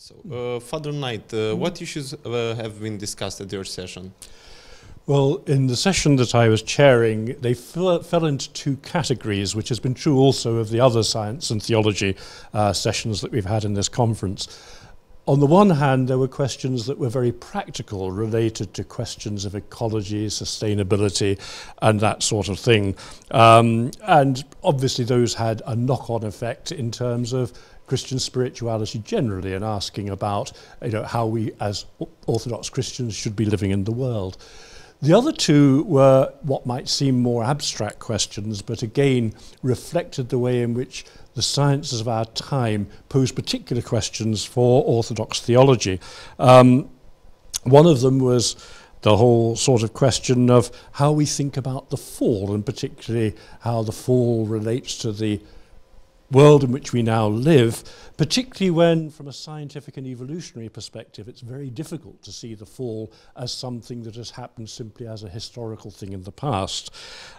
So, uh, Father Knight, uh, what issues uh, have been discussed at your session? Well, in the session that I was chairing, they fell, into two categories, which has been true also of the other science and theology uh, sessions that we've had in this conference. On the one hand, there were questions that were very practical, related to questions of ecology, sustainability, and that sort of thing. Um, and obviously, those had a knock on effect in terms of Christian spirituality generally and asking about you know, how we as Orthodox Christians should be living in the world. The other two were what might seem more abstract questions, but again reflected the way in which the sciences of our time pose particular questions for Orthodox theology. Um, one of them was the whole sort of question of how we think about the fall, and particularly how the fall relates to the world in which we now live, particularly when, from a scientific and evolutionary perspective, it's very difficult to see the fall as something that has happened simply as a historical thing in the past.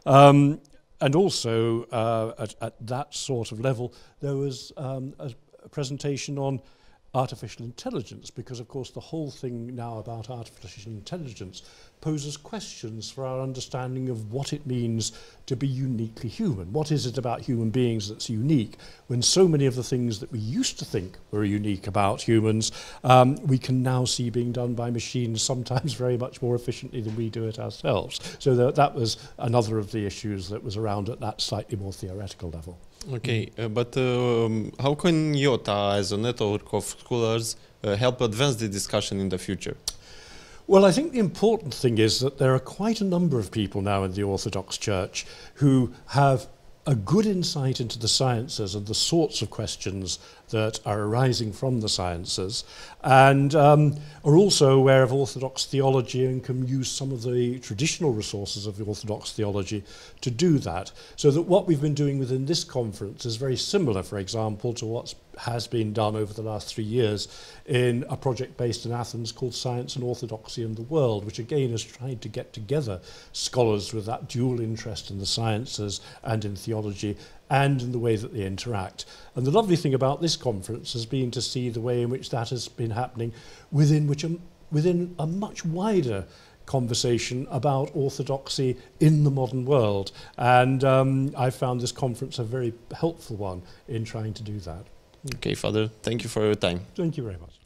Um, and also, uh, at, at that sort of level, there was um, a, a presentation on artificial intelligence because of course the whole thing now about artificial intelligence poses questions for our understanding of what it means to be uniquely human. What is it about human beings that's unique when so many of the things that we used to think were unique about humans um, we can now see being done by machines sometimes very much more efficiently than we do it ourselves. So that, that was another of the issues that was around at that slightly more theoretical level. Okay, uh, but um, how can IOTA as a network of scholars uh, help advance the discussion in the future? Well, I think the important thing is that there are quite a number of people now in the Orthodox Church who have a good insight into the sciences and the sorts of questions that are arising from the sciences, and um, are also aware of Orthodox theology and can use some of the traditional resources of the Orthodox theology to do that. So that what we've been doing within this conference is very similar, for example, to what's has been done over the last three years in a project based in Athens called Science and Orthodoxy in the World, which again has tried to get together scholars with that dual interest in the sciences and in theology and in the way that they interact. And the lovely thing about this conference has been to see the way in which that has been happening within which a, within a much wider conversation about orthodoxy in the modern world. And um, I found this conference a very helpful one in trying to do that. Okay, Father, thank you for your time. Thank you very much.